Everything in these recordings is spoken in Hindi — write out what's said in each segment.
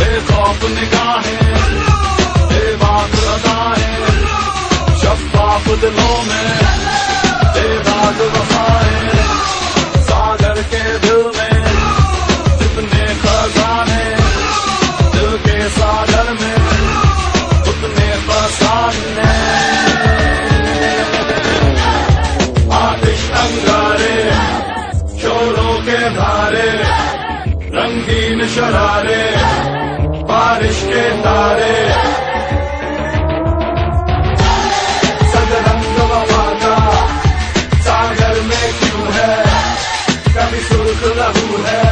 बेखौफ निगाहें बेबाक अदाएँ शफाफ दिलों में शरारे, बारिश के तारे। सदरंग वफादा सागर में क्यों है? कभी सुर्ख लहू है,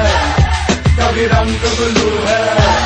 कभी रंग ब्लू है।